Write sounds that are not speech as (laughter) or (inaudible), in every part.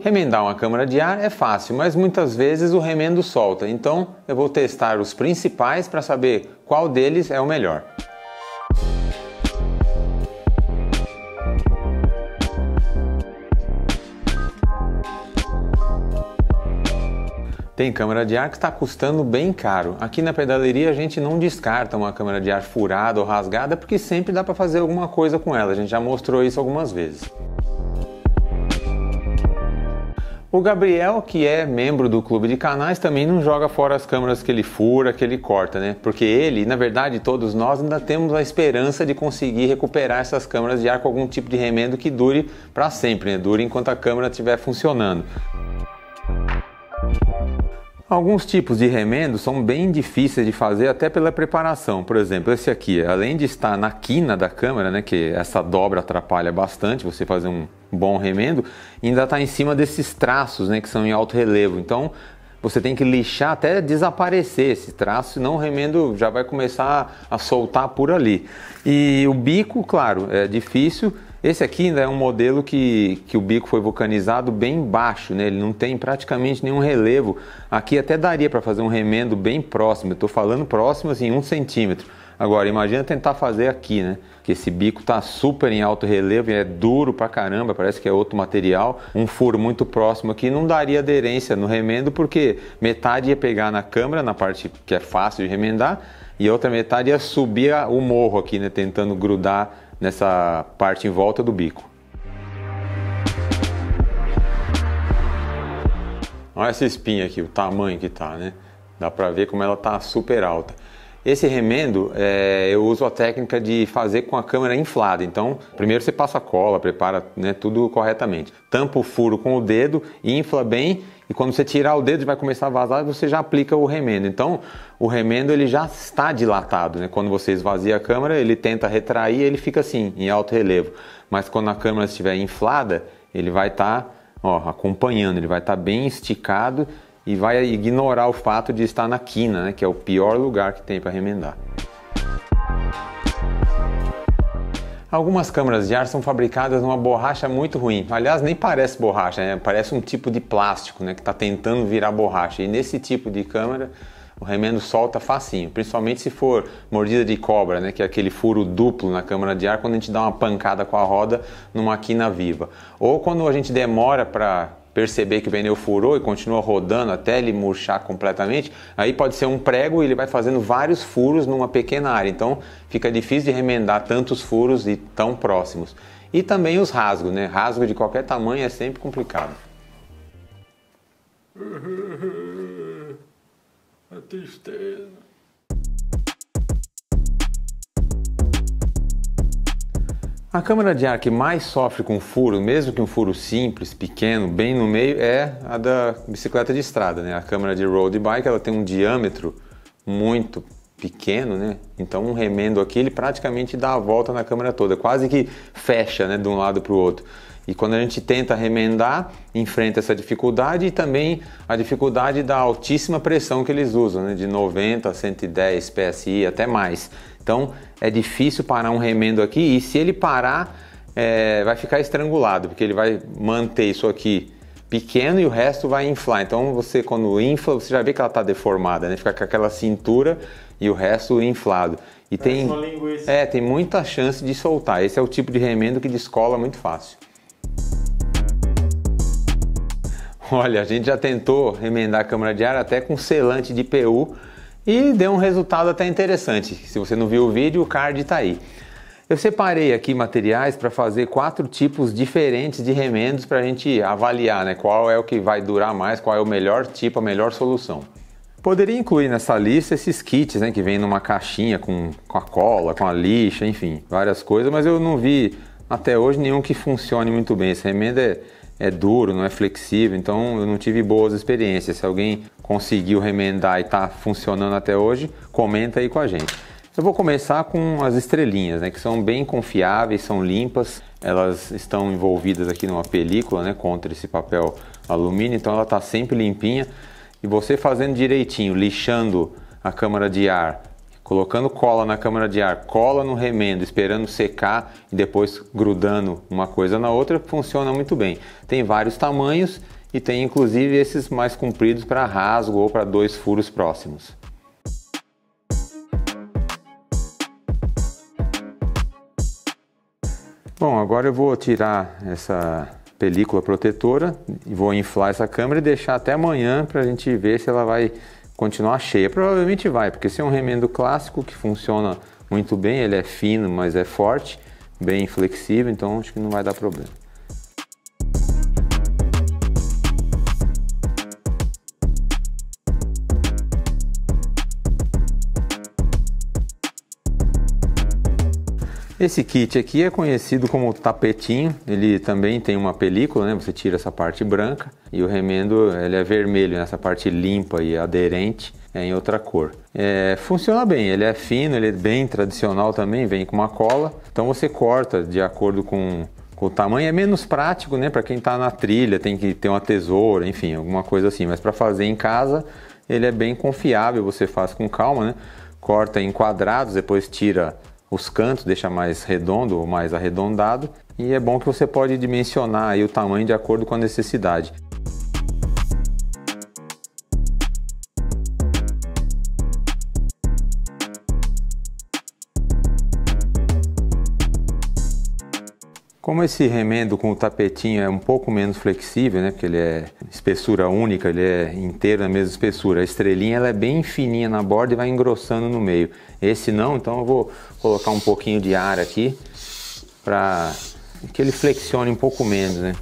Remendar uma câmara de ar é fácil, mas muitas vezes o remendo solta. Então eu vou testar os principais para saber qual deles é o melhor. Tem câmara de ar que está custando bem caro. Aqui na pedaleria a gente não descarta uma câmara de ar furada ou rasgada porque sempre dá para fazer alguma coisa com ela. A gente já mostrou isso algumas vezes. O Gabriel, que é membro do clube de canais, também não joga fora as câmeras que ele fura, que ele corta, né? Porque ele, na verdade, todos nós ainda temos a esperança de conseguir recuperar essas câmeras de ar com algum tipo de remendo que dure para sempre, né? Dure enquanto a câmera estiver funcionando. Alguns tipos de remendo são bem difíceis de fazer até pela preparação. Por exemplo, esse aqui, além de estar na quina da câmera, né, que essa dobra atrapalha bastante você fazer um bom remendo, ainda está em cima desses traços, né, que são em alto relevo. Então, você tem que lixar até desaparecer esse traço, senão o remendo já vai começar a soltar por ali. E o bico, claro, é difícil esse aqui ainda é um modelo que, que o bico foi vulcanizado bem baixo, né? ele não tem praticamente nenhum relevo. Aqui até daria para fazer um remendo bem próximo, estou falando próximo assim, um centímetro. Agora, imagina tentar fazer aqui, né? Que esse bico tá super em alto relevo e é duro pra caramba, parece que é outro material. Um furo muito próximo aqui não daria aderência no remendo, porque metade ia pegar na câmera, na parte que é fácil de remendar, e a outra metade ia subir o morro aqui, né? Tentando grudar nessa parte em volta do bico. Olha essa espinha aqui, o tamanho que tá, né? Dá pra ver como ela tá super alta. Esse remendo, é, eu uso a técnica de fazer com a câmera inflada. Então, primeiro você passa cola, prepara né, tudo corretamente. Tampa o furo com o dedo, infla bem e quando você tirar o dedo vai começar a vazar, você já aplica o remendo. Então, o remendo ele já está dilatado. Né? Quando você esvazia a câmera, ele tenta retrair ele fica assim, em alto relevo. Mas quando a câmera estiver inflada, ele vai estar tá, acompanhando, ele vai estar tá bem esticado e vai ignorar o fato de estar na quina, né, que é o pior lugar que tem para remendar. Algumas câmeras de ar são fabricadas numa borracha muito ruim. Aliás, nem parece borracha, né? parece um tipo de plástico né? que está tentando virar borracha. E nesse tipo de câmera, o remendo solta facinho, principalmente se for mordida de cobra, né? que é aquele furo duplo na câmara de ar quando a gente dá uma pancada com a roda numa quina viva. Ou quando a gente demora para perceber que o pneu furou e continua rodando até ele murchar completamente, aí pode ser um prego e ele vai fazendo vários furos numa pequena área. Então fica difícil de remendar tantos furos e tão próximos. E também os rasgos, né? Rasgo de qualquer tamanho é sempre complicado. (laughs) A tristeza. A câmara de ar que mais sofre com furo, mesmo que um furo simples, pequeno, bem no meio, é a da bicicleta de estrada, né? A câmara de road bike, ela tem um diâmetro muito pequeno, né? Então um remendo aqui, ele praticamente dá a volta na câmera toda, quase que fecha, né, de um lado para o outro. E quando a gente tenta remendar, enfrenta essa dificuldade e também a dificuldade da altíssima pressão que eles usam, né? de 90 a 110 PSI, até mais. Então é difícil parar um remendo aqui e se ele parar, é, vai ficar estrangulado, porque ele vai manter isso aqui pequeno e o resto vai inflar. Então você quando infla, você já vê que ela está deformada, né? Fica com aquela cintura e o resto inflado. E tem, é, tem muita chance de soltar. Esse é o tipo de remendo que descola muito fácil. Olha, a gente já tentou remendar a câmara de ar até com selante de PU e deu um resultado até interessante. Se você não viu o vídeo, o card está aí. Eu separei aqui materiais para fazer quatro tipos diferentes de remendos para a gente avaliar né, qual é o que vai durar mais, qual é o melhor tipo, a melhor solução. Poderia incluir nessa lista esses kits né, que vem numa caixinha com, com a cola, com a lixa, enfim, várias coisas, mas eu não vi até hoje nenhum que funcione muito bem. Esse remendo é, é duro, não é flexível, então eu não tive boas experiências. Se alguém conseguiu remendar e está funcionando até hoje, comenta aí com a gente. Eu vou começar com as estrelinhas, né, que são bem confiáveis, são limpas, elas estão envolvidas aqui numa película, né, contra esse papel alumínio, então ela está sempre limpinha. E você fazendo direitinho, lixando a câmara de ar colocando cola na câmara de ar, cola no remendo, esperando secar e depois grudando uma coisa na outra, funciona muito bem. Tem vários tamanhos e tem inclusive esses mais compridos para rasgo ou para dois furos próximos. Bom, agora eu vou tirar essa película protetora vou inflar essa câmera e deixar até amanhã para a gente ver se ela vai continuar cheia. Provavelmente vai, porque se é um remendo clássico que funciona muito bem, ele é fino, mas é forte, bem flexível, então acho que não vai dar problema. Esse kit aqui é conhecido como tapetinho, ele também tem uma película, né? Você tira essa parte branca e o remendo ele é vermelho, essa parte limpa e aderente é em outra cor. É, funciona bem, ele é fino, ele é bem tradicional também, vem com uma cola. Então você corta de acordo com, com o tamanho, é menos prático, né? Para quem está na trilha, tem que ter uma tesoura, enfim, alguma coisa assim. Mas para fazer em casa, ele é bem confiável, você faz com calma, né? Corta em quadrados, depois tira os cantos, deixa mais redondo ou mais arredondado. E é bom que você pode dimensionar o tamanho de acordo com a necessidade. Como esse remendo com o tapetinho é um pouco menos flexível, né, porque ele é espessura única, ele é inteiro na mesma espessura, a estrelinha ela é bem fininha na borda e vai engrossando no meio. Esse não, então eu vou colocar um pouquinho de ar aqui para que ele flexione um pouco menos, né.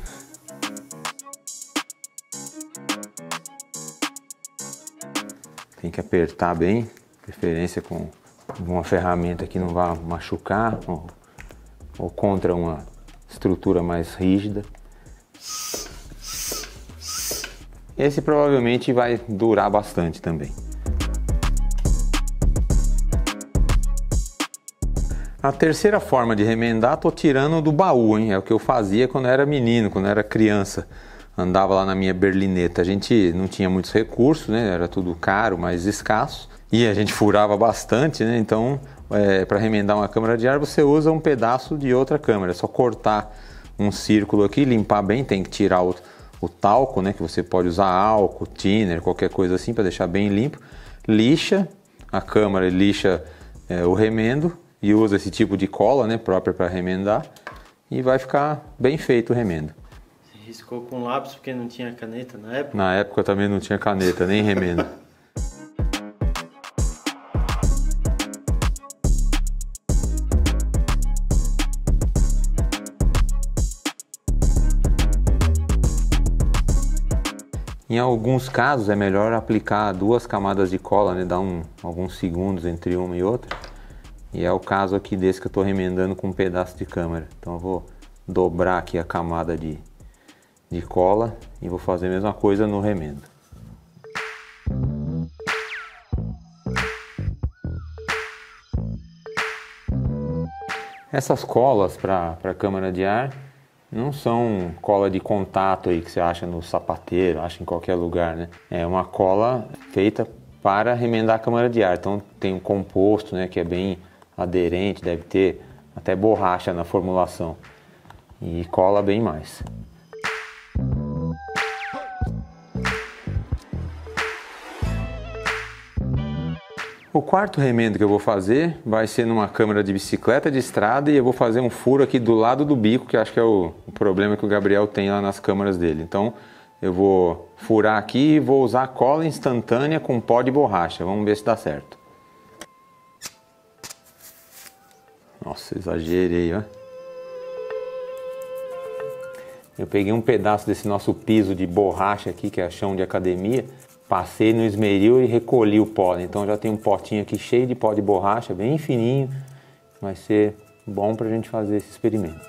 Tem que apertar bem, preferência com uma ferramenta que não vá machucar ou, ou contra uma estrutura mais rígida. Esse provavelmente vai durar bastante também. A terceira forma de remendar, tô tirando do baú, hein? É o que eu fazia quando era menino, quando era criança. Andava lá na minha berlineta. A gente não tinha muitos recursos, né? Era tudo caro, mais escasso. E a gente furava bastante, né? Então é, para remendar uma câmara de ar, você usa um pedaço de outra câmera. É só cortar um círculo aqui, limpar bem, tem que tirar o, o talco, né? Que você pode usar álcool, thinner, qualquer coisa assim para deixar bem limpo. Lixa a câmara, lixa é, o remendo e usa esse tipo de cola, né? Própria para remendar e vai ficar bem feito o remendo. Você riscou com lápis porque não tinha caneta na época? Na época também não tinha caneta, nem remendo. (laughs) Em alguns casos é melhor aplicar duas camadas de cola, né? Dar um, alguns segundos entre uma e outra. E é o caso aqui desse que eu estou remendando com um pedaço de câmera. Então eu vou dobrar aqui a camada de, de cola e vou fazer a mesma coisa no remendo. Essas colas para câmara de ar não são cola de contato aí que você acha no sapateiro, acha em qualquer lugar, né? É uma cola feita para remendar a câmara de ar. Então tem um composto, né, que é bem aderente, deve ter até borracha na formulação e cola bem mais. O quarto remendo que eu vou fazer vai ser numa câmera de bicicleta de estrada e eu vou fazer um furo aqui do lado do bico, que acho que é o, o problema que o Gabriel tem lá nas câmeras dele. Então eu vou furar aqui e vou usar cola instantânea com pó de borracha. Vamos ver se dá certo. Nossa, exagerei, ó. Eu peguei um pedaço desse nosso piso de borracha aqui, que é chão de academia, Passei no esmeril e recolhi o pó. Então já tem um potinho aqui cheio de pó de borracha, bem fininho. Vai ser bom para a gente fazer esse experimento.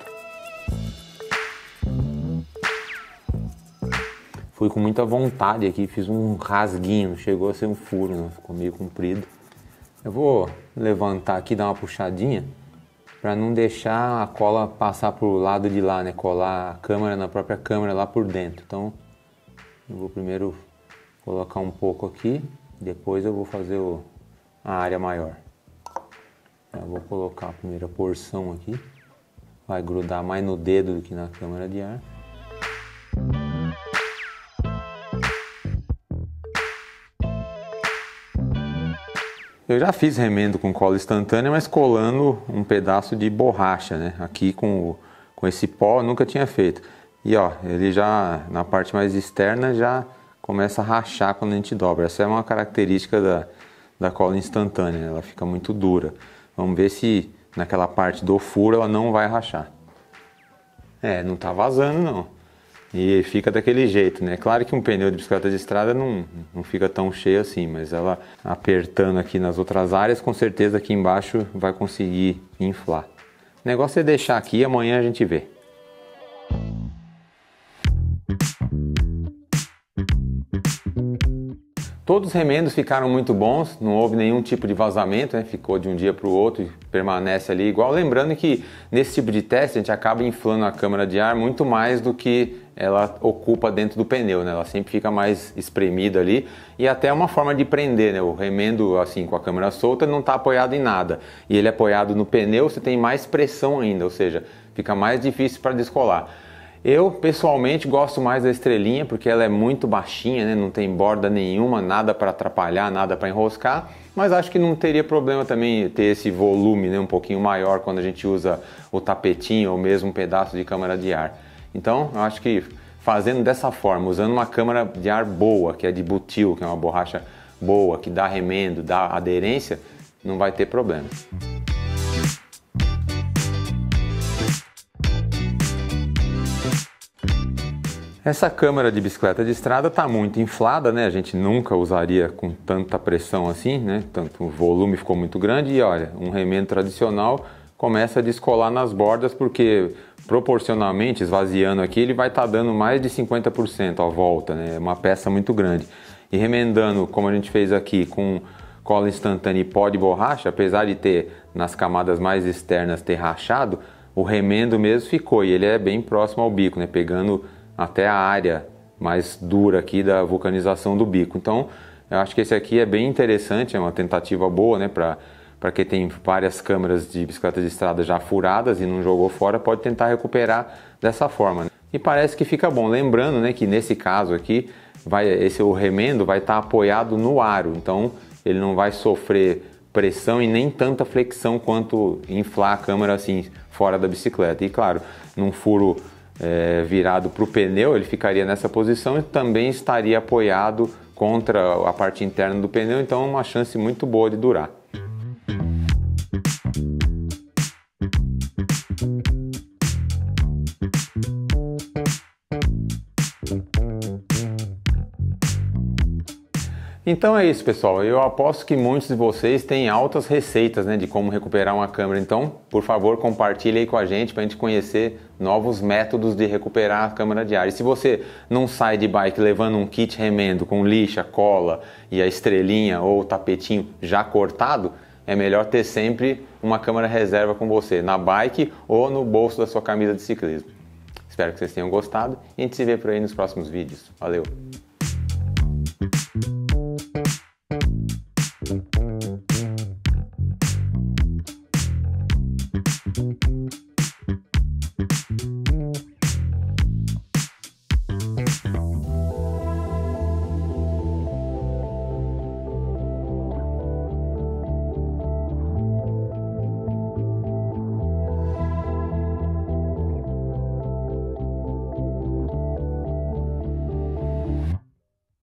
Fui com muita vontade aqui, fiz um rasguinho, chegou a ser um furo, né? ficou meio comprido. Eu vou levantar aqui, dar uma puxadinha, para não deixar a cola passar para o lado de lá, né? Colar a câmera na própria câmera lá por dentro. Então, eu vou primeiro colocar um pouco aqui, depois eu vou fazer o, a área maior. Já vou colocar a primeira porção aqui. Vai grudar mais no dedo do que na câmara de ar. Eu já fiz remendo com cola instantânea, mas colando um pedaço de borracha, né? Aqui com, com esse pó eu nunca tinha feito. E ó, ele já na parte mais externa já começa a rachar quando a gente dobra. Essa é uma característica da, da cola instantânea, ela fica muito dura. Vamos ver se naquela parte do furo ela não vai rachar. É, não tá vazando não. E fica daquele jeito, né? Claro que um pneu de bicicleta de estrada não, não fica tão cheio assim, mas ela apertando aqui nas outras áreas, com certeza aqui embaixo vai conseguir inflar. O negócio é deixar aqui e amanhã a gente vê. Todos os remendos ficaram muito bons, não houve nenhum tipo de vazamento, né? ficou de um dia para o outro e permanece ali igual. Lembrando que nesse tipo de teste a gente acaba inflando a câmara de ar muito mais do que ela ocupa dentro do pneu, né? ela sempre fica mais espremida ali e até é uma forma de prender, né? o remendo assim com a câmera solta não está apoiado em nada e ele é apoiado no pneu, você tem mais pressão ainda, ou seja, fica mais difícil para descolar. Eu pessoalmente gosto mais da estrelinha porque ela é muito baixinha, né? não tem borda nenhuma, nada para atrapalhar, nada para enroscar, mas acho que não teria problema também ter esse volume né? um pouquinho maior quando a gente usa o tapetinho ou mesmo um pedaço de câmara de ar. Então, acho que fazendo dessa forma, usando uma câmara de ar boa, que é de butil, que é uma borracha boa, que dá remendo, dá aderência, não vai ter problema. Essa câmera de bicicleta de estrada está muito inflada, né? A gente nunca usaria com tanta pressão assim, né? Tanto o volume ficou muito grande e olha, um remendo tradicional começa a descolar nas bordas porque proporcionalmente esvaziando aqui ele vai estar tá dando mais de 50% à volta, né? É uma peça muito grande. E remendando como a gente fez aqui com cola instantânea e pó de borracha, apesar de ter nas camadas mais externas ter rachado, o remendo mesmo ficou e ele é bem próximo ao bico, né? Pegando até a área mais dura aqui da vulcanização do bico. Então, eu acho que esse aqui é bem interessante, é uma tentativa boa, né, para para quem tem várias câmeras de bicicleta de estrada já furadas e não jogou fora, pode tentar recuperar dessa forma. Né? E parece que fica bom. Lembrando, né, que nesse caso aqui, vai esse o remendo vai estar tá apoiado no aro, então ele não vai sofrer pressão e nem tanta flexão quanto inflar a câmera assim fora da bicicleta. E claro, num furo é, virado para o pneu, ele ficaria nessa posição e também estaria apoiado contra a parte interna do pneu, então é uma chance muito boa de durar. Então é isso, pessoal. Eu aposto que muitos de vocês têm altas receitas né, de como recuperar uma câmera. Então, por favor, compartilhe aí com a gente para a gente conhecer novos métodos de recuperar a câmera de ar. E se você não sai de bike levando um kit remendo com lixa, cola e a estrelinha ou o tapetinho já cortado, é melhor ter sempre uma câmera reserva com você, na bike ou no bolso da sua camisa de ciclismo. Espero que vocês tenham gostado e a gente se vê por aí nos próximos vídeos. Valeu!